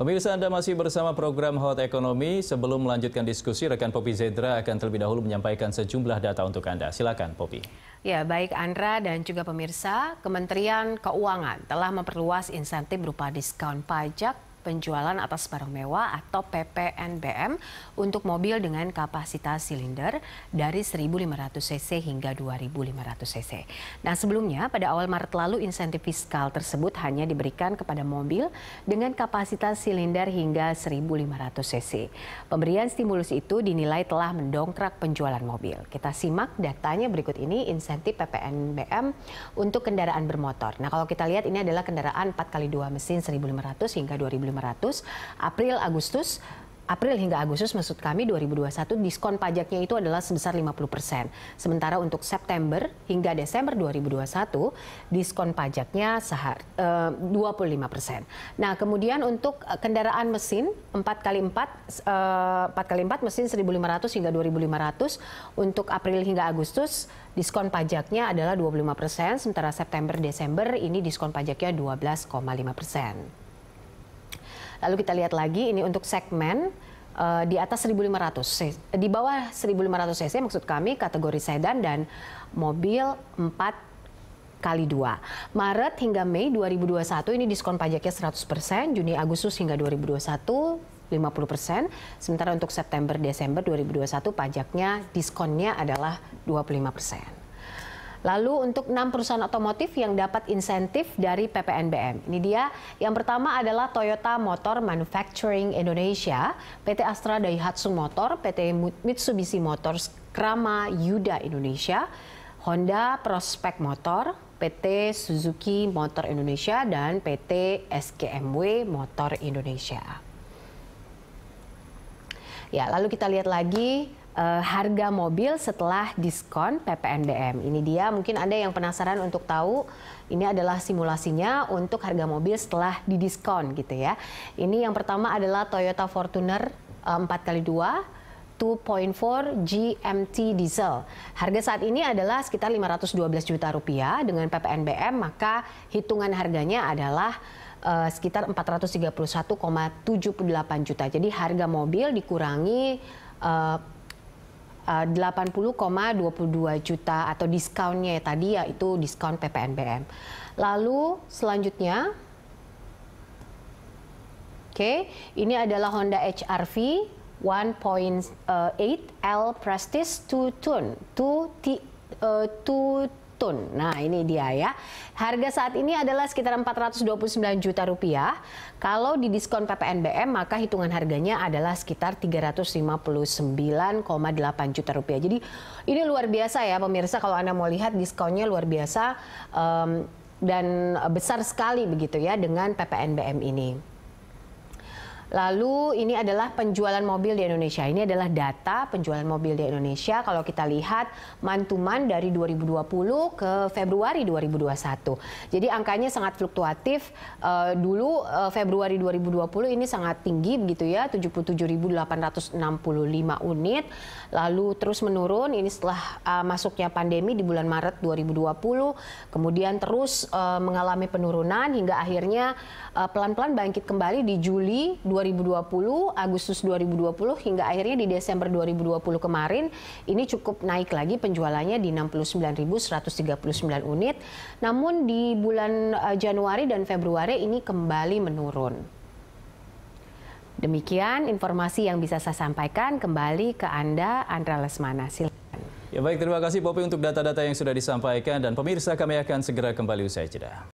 Pemirsa Anda masih bersama program Hot Ekonomi. Sebelum melanjutkan diskusi, rekan Popi Zedra akan terlebih dahulu menyampaikan sejumlah data untuk Anda. Silakan, Popi. Ya, baik Andra dan juga pemirsa, Kementerian Keuangan telah memperluas insentif berupa diskon pajak penjualan atas barang mewah atau PPNBM untuk mobil dengan kapasitas silinder dari 1.500 cc hingga 2.500 cc. Nah sebelumnya pada awal Maret lalu insentif fiskal tersebut hanya diberikan kepada mobil dengan kapasitas silinder hingga 1.500 cc. Pemberian stimulus itu dinilai telah mendongkrak penjualan mobil. Kita simak datanya berikut ini insentif PPNBM untuk kendaraan bermotor. Nah kalau kita lihat ini adalah kendaraan 4x2 mesin 1.500 hingga 2.500 500 April Agustus April hingga Agustus maksud kami 2021 diskon pajaknya itu adalah sebesar 50%. Sementara untuk September hingga Desember 2021 diskon pajaknya sehar, uh, 25%. Nah, kemudian untuk kendaraan mesin 4x4 uh, 4x4 mesin 1.500 hingga 2.500 untuk April hingga Agustus diskon pajaknya adalah 25%, sementara September Desember ini diskon pajaknya 12,5%. Lalu kita lihat lagi ini untuk segmen uh, di atas 1.500 di bawah 1.500 cc maksud kami kategori sedan dan mobil 4 kali 2. Maret hingga Mei 2021 ini diskon pajaknya 100%, Juni Agustus hingga 2021 50%, sementara untuk September Desember 2021 pajaknya diskonnya adalah 25%. Lalu untuk enam perusahaan otomotif yang dapat insentif dari PPNBM. Ini dia. Yang pertama adalah Toyota Motor Manufacturing Indonesia, PT Astra Daihatsu Motor, PT Mitsubishi Motors Krama Yuda Indonesia, Honda Prospect Motor, PT Suzuki Motor Indonesia, dan PT SKMW Motor Indonesia. Ya, lalu kita lihat lagi uh, harga mobil setelah diskon PPNBM. Ini dia mungkin Anda yang penasaran untuk tahu ini adalah simulasinya untuk harga mobil setelah didiskon gitu ya. Ini yang pertama adalah Toyota Fortuner uh, 4x2 2.4 GMT diesel. Harga saat ini adalah sekitar 512 juta rupiah dengan PPNBM maka hitungan harganya adalah uh, sekitar 431,78 juta. Jadi harga mobil dikurangi uh, 80,22 juta atau diskonnya ya tadi yaitu diskon PPNBM. Lalu selanjutnya Oke, okay, ini adalah Honda HRV 1.8 L Prestige 2 Tone 2 uh, 2 Nah ini dia ya. Harga saat ini adalah sekitar 429 juta rupiah. Kalau di diskon PPNBM maka hitungan harganya adalah sekitar 359,8 juta rupiah. Jadi ini luar biasa ya pemirsa kalau Anda mau lihat diskonnya luar biasa um, dan besar sekali begitu ya dengan PPNBM ini. Lalu ini adalah penjualan mobil di Indonesia. Ini adalah data penjualan mobil di Indonesia. Kalau kita lihat mantuman dari 2020 ke Februari 2021. Jadi angkanya sangat fluktuatif. Uh, dulu uh, Februari 2020 ini sangat tinggi begitu ya, 77.865 unit. Lalu terus menurun. Ini setelah uh, masuknya pandemi di bulan Maret 2020. Kemudian terus mengalami penurunan hingga akhirnya pelan-pelan bangkit kembali di Juli 2020, Agustus 2020 hingga akhirnya di Desember 2020 kemarin ini cukup naik lagi penjualannya di 69.139 unit. Namun di bulan eh, Januari dan Februari ini kembali menurun. Demikian informasi yang bisa saya sampaikan kembali ke Anda, Andra Lesmana. Silakan. Ya baik, terima kasih Popi untuk data-data yang sudah disampaikan dan pemirsa kami akan segera kembali usai jeda.